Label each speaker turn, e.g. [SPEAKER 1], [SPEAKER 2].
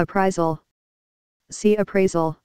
[SPEAKER 1] Appraisal. See appraisal.